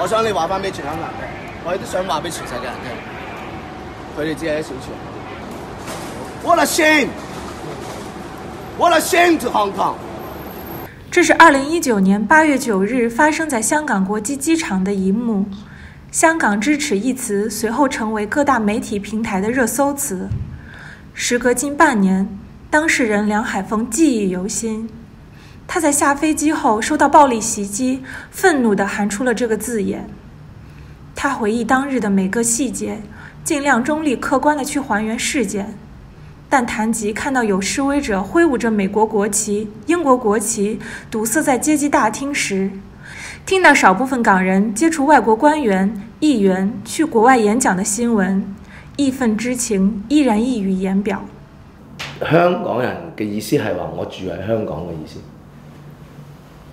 我想你話翻俾全香港人聽，我亦都想話俾全世界人聽，佢哋只係一小撮。What a shame! What a shame to Hong Kong! 这是二零一九年八月九日发生在香港国际机场的一幕。香港支持一词随后成为各大媒体平台的热搜词。时隔近半年，当事人梁海峰记忆犹新。他在下飞机后受到暴力袭击，愤怒地喊出了这个字眼。他回忆当日的每个细节，尽量中立客观地去还原事件。但谈及看到有示威者挥舞着美国国旗、英国国旗堵塞在接机大厅时，听到少部分港人接触外国官员、议员去国外演讲的新闻，义愤之情依然溢于言表。香港人嘅意思係話我住喺香港嘅意思，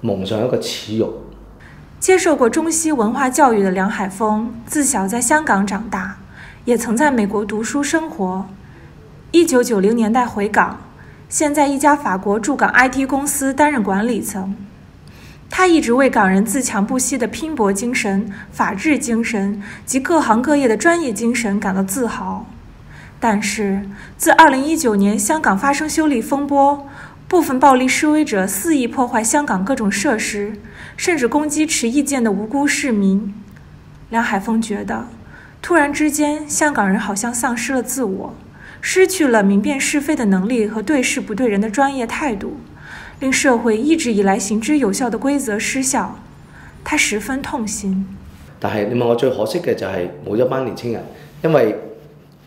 蒙上一個恥辱。接受过中西文化教育的梁海峰，自小在香港长大，也曾在美国读书生活。一九九零年代回港，现在一家法国驻港 IT 公司担任管理层。他一直为港人自强不息的拼搏精神、法治精神及各行各业的专业精神感到自豪。但是，自2019年香港发生修例风波，部分暴力示威者肆意破坏香港各种设施，甚至攻击持意见的无辜市民，梁海峰觉得，突然之间，香港人好像丧失了自我，失去了明辨是非的能力和对事不对人的专业态度。令社會一直以來行之有效的規則失效，他十分痛心。但係你問我最可惜嘅就係冇一班年青人，因為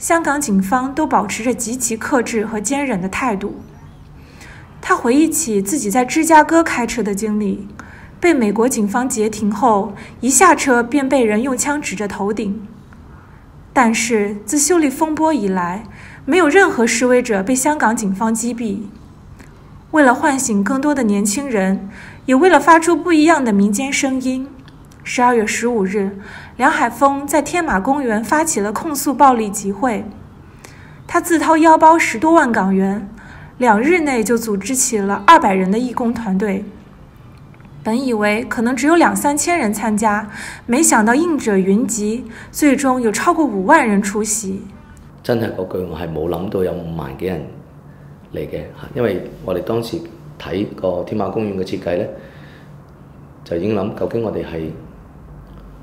香港警方都保持着极其克制和坚忍的态度。他回忆起自己在芝加哥开车的经历，被美国警方截停后，一下车便被人用枪指着头顶。但是自修例风波以来，没有任何示威者被香港警方击毙。为了唤醒更多的年轻人，也为了发出不一样的民间声音，十二月十五日，梁海峰在天马公园发起了控诉暴力集会。他自掏腰包十多万港元，两日内就组织起了二百人的义工团队。本以为可能只有两三千人参加，没想到应者云集，最终有超过五万人出席。真系嗰句，我系冇谂到有五万几人。嚟嘅，因為我哋當時睇個天馬公園嘅設計咧，就已經諗究竟我哋係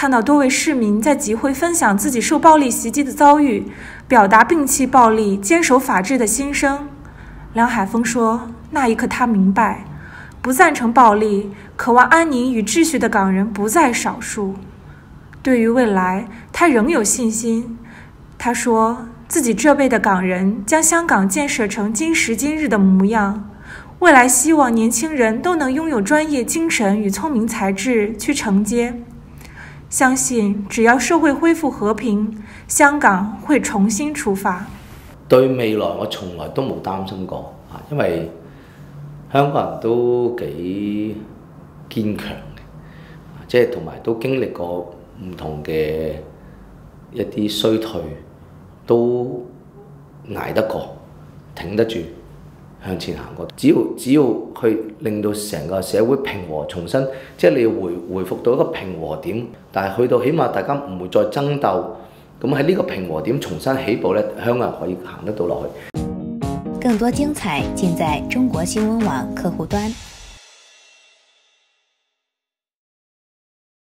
看到多位市民在集会分享自己受暴力袭击的遭遇，表达摒弃暴力、坚守法治的心声，梁海峰说：那一刻他明白，不赞成暴力、渴望安宁与秩序的港人不在少数。对于未来，他仍有信心。他说自己这辈的港人将香港建设成今时今日的模样。未来希望年轻人都能拥有专业精神与聪明才智去承接，相信只要社會恢復和平，香港會重新出發。對未來我從來都冇擔心過啊，因為香港人都幾堅強嘅，即係同埋都經歷過唔同嘅一啲衰退，都捱得過。挺得住向前行過。只要只要去令到成個社會平和，重新即係你要回回復到一個平和點，但係去到起碼大家唔會再爭鬥，咁喺呢個平和點重新起步咧，香港人可以行得到落去。更多精彩尽在中国新闻网客户端。